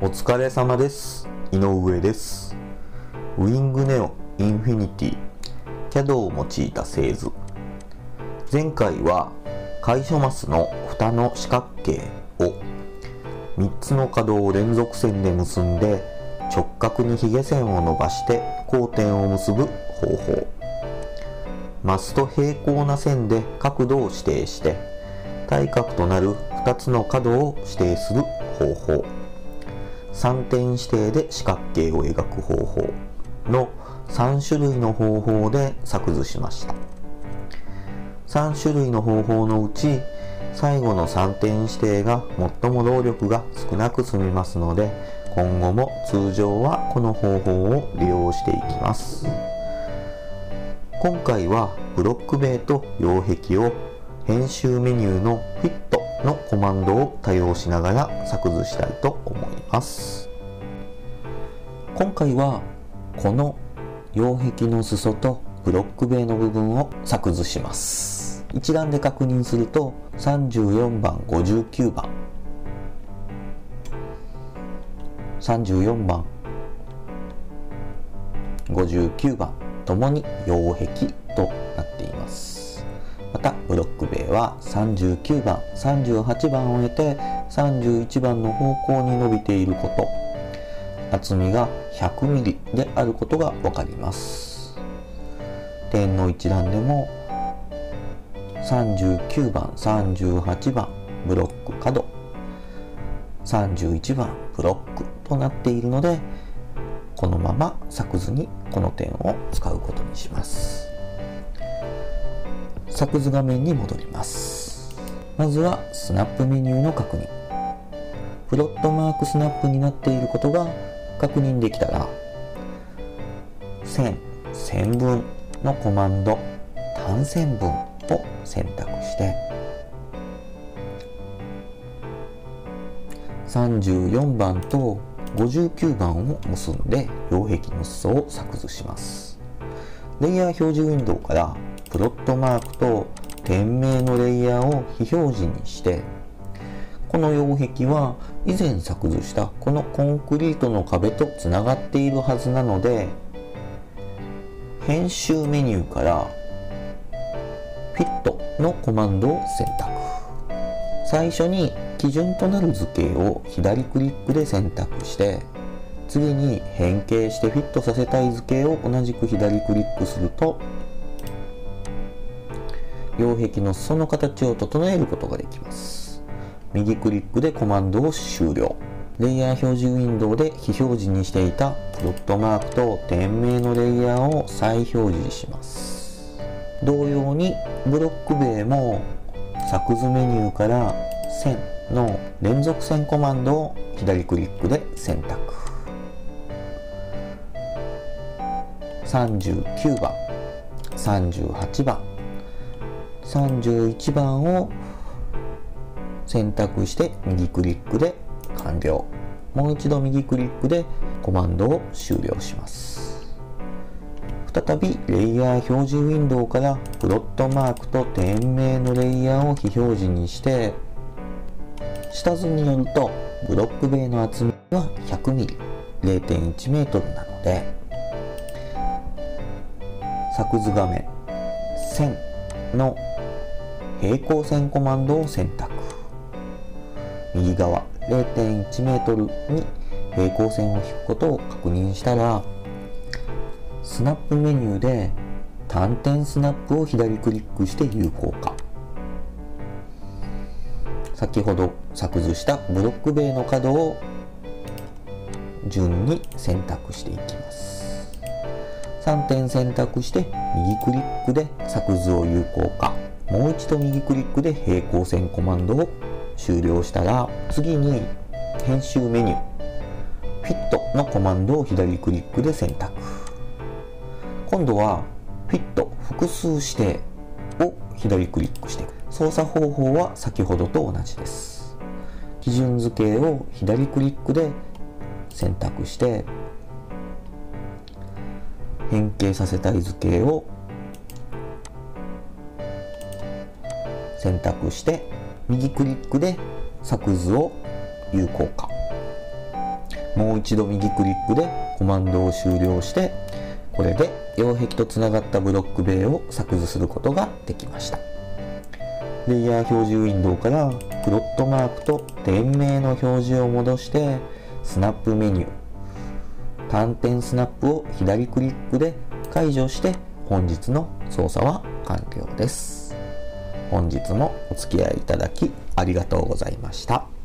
お疲れ様です。井上です。ウィングネオインフィニティ CAD を用いた製図。前回は楷書マスの蓋の四角形を3つの角を連続線で結んで直角にヒゲ線を伸ばして交点を結ぶ方法。マスと平行な線で角度を指定して対角となる2つの角を指定する方法3点指定で四角形を描く方法の3種類の方法で作図しました。3種類の方法のうち最後の3点指定が最も労力が少なく済みますので今後も通常はこの方法を利用していきます。今回はブロック塀と擁壁を編集メニューのフィットのコマンドを多用しながら作図したいと思います。今回はこの擁壁の裾とブロック塀の部分を作図します。一覧で確認すると34番59番。34番59番ともに擁壁となっは39番38番を経て31番の方向に伸びていること。厚みが 100mm であることがわかります。点の一覧でも39番38番ブロック角。31番ブロックとなっているのでこのまま作図にこの点を使うことにします。作図画面に戻ります。まずはスナップメニューの確認。プロットマークスナップになっていることが確認できたら線線分のコマンド単線分を選択して34番と59番を結んで擁壁の裾を作図します。レイヤー表示ウィンドウからプロットマークと点名のレイヤーを非表示にしてこの擁壁は以前作図したこのコンクリートの壁とつながっているはずなので編集メニューからフィットのコマンドを選択。最初に基準となる図形を左クリックで選択して次に変形してフィットさせたい図形を同じく左クリックすると擁壁の裾の形を整えることができます。右クリックでコマンドを終了。レイヤー表示ウィンドウで非表示にしていたプロットマークと点名のレイヤーを再表示します。同様にブロック塀も作図メニューから線の連続線コマンドを左クリックで選択。39番38番。31番を選択して右クリックで完了。もう一度右クリックでコマンドを終了します。再びレイヤー表示ウィンドウからプロットマークと点名のレイヤーを非表示にして下図によるとブロック塀の厚みは 100mm0.1m なので作図画面線の平行線コマンドを選択。右側 0.1m に平行線を引くことを確認したらスナップメニューで単点スナップを左クリックして有効化。先ほど作図したブロック塀の角を順に選択していきます。3点選択して右クリックで作図を有効化。もう一度右クリックで平行線コマンドを終了したら次に編集メニューフィットのコマンドを左クリックで選択。今度はフィット複数指定を左クリックして操作方法は先ほどと同じです。基準図形を左クリックで選択して変形させたい図形を選択して右クリックで作図を有効化もう一度右クリックでコマンドを終了してこれで擁壁とつながったブロック塀を削除することができましたレイヤー表示ウィンドウからプロットマークと店名の表示を戻してスナップメニュー単点スナップを左クリックで解除して本日の操作は完了です。本日もお付き合いいただきありがとうございました。